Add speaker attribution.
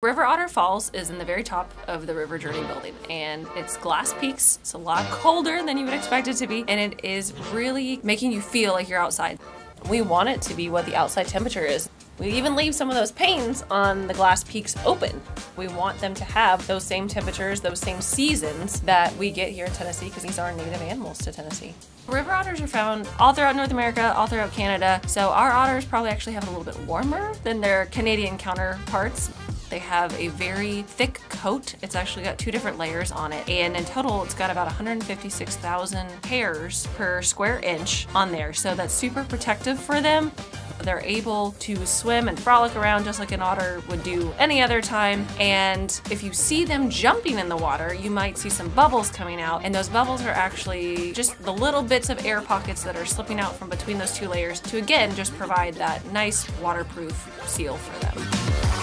Speaker 1: River Otter Falls is in the very top of the River Journey building and it's glass peaks. It's a lot colder than you would expect it to be and it is really making you feel like you're outside. We want it to be what the outside temperature is. We even leave some of those panes on the glass peaks open. We want them to have those same temperatures, those same seasons that we get here in Tennessee because these are native animals to Tennessee. River otters are found all throughout North America, all throughout Canada, so our otters probably actually have a little bit warmer than their Canadian counterparts. They have a very thick coat. It's actually got two different layers on it. And in total, it's got about 156,000 hairs per square inch on there. So that's super protective for them. They're able to swim and frolic around just like an otter would do any other time. And if you see them jumping in the water, you might see some bubbles coming out. And those bubbles are actually just the little bits of air pockets that are slipping out from between those two layers to again just provide that nice waterproof seal for them.